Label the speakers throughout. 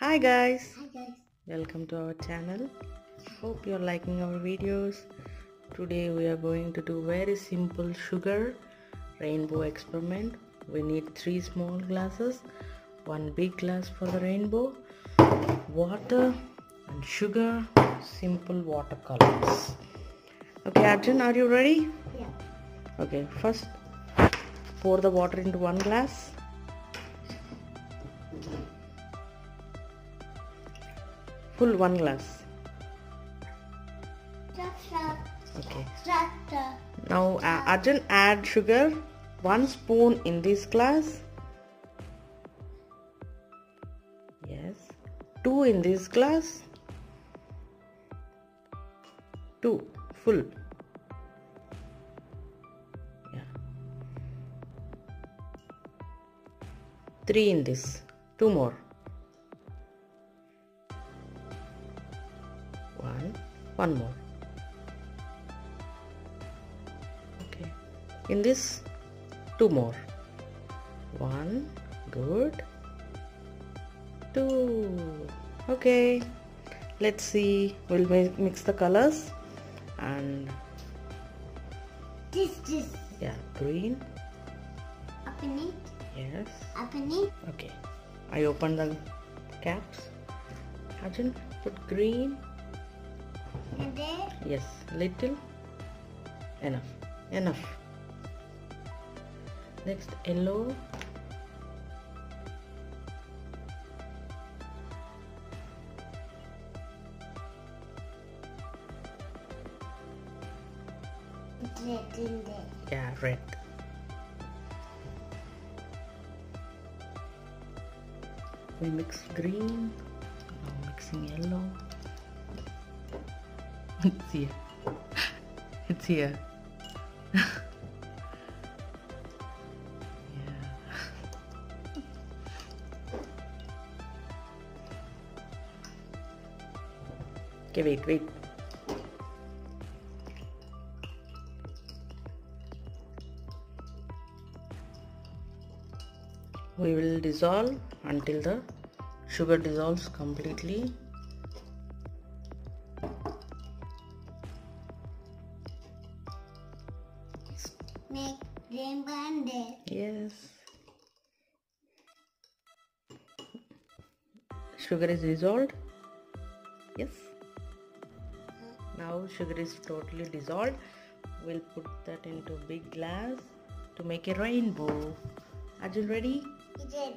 Speaker 1: Hi guys,
Speaker 2: Hi guys.
Speaker 1: welcome to our channel. Hope you're liking our videos. Today we are going to do very simple sugar rainbow experiment. We need three small glasses, one big glass for the rainbow, water and sugar, simple watercolors. Okay Arjun, are you ready?
Speaker 2: Yeah.
Speaker 1: Okay, first pour the water into one glass. Full one glass. Okay. Now uh, Arjun add sugar one spoon in this glass. Yes. Two in this glass. Two full. Yeah. Three in this. Two more. One. More. Okay. In this, two more. One. Good. Two. Okay. Let's see. We'll mix the colors and
Speaker 2: This, this.
Speaker 1: yeah, green.
Speaker 2: Up in it,
Speaker 1: Yes.
Speaker 2: up in it.
Speaker 1: Okay. I open the caps. Arjun, put green. Yes, little. Enough. Enough. Next, yellow.
Speaker 2: Red in there.
Speaker 1: Yeah, red. We mix green. It's here. It's here. Okay, wait, wait. we will dissolve until the sugar dissolves completely
Speaker 2: Make rainbow and there.
Speaker 1: yes. Sugar is dissolved. Yes. Now sugar is totally dissolved. We'll put that into big glass to make a rainbow. Are you ready?
Speaker 2: Red.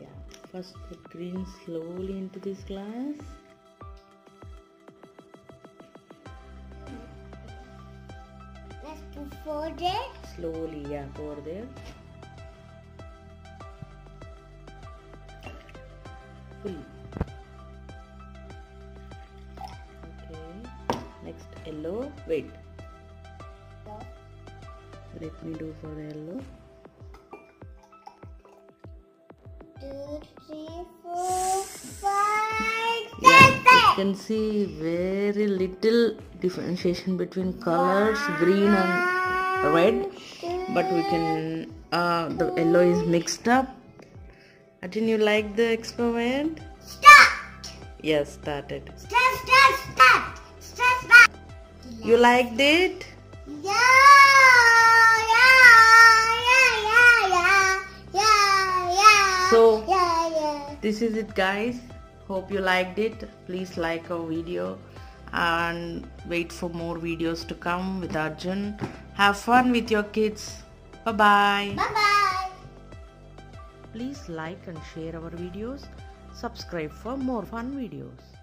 Speaker 1: yeah. First put green slowly into this glass
Speaker 2: Put four there.
Speaker 1: slowly yeah pour there. Full. Okay next yellow. Wait. Let me do for the yellow.
Speaker 2: Two, three, four,
Speaker 1: can see very little differentiation between colors green and red but we can uh the yellow is mixed up Arjun, you like the experiment
Speaker 2: Stop.
Speaker 1: yes started
Speaker 2: Stop, stop, stop. Stop, stop.
Speaker 1: you liked it
Speaker 2: Yeah, yeah, yeah, yeah, yeah, yeah, yeah.
Speaker 1: So-
Speaker 2: yeah, yeah.
Speaker 1: this is it guys hope you liked it. Please like our video and wait for more videos to come with arjun. Have fun with your kids. Bye bye
Speaker 2: Bye bye.
Speaker 1: please like and share our videos. Subscribe for more fun videos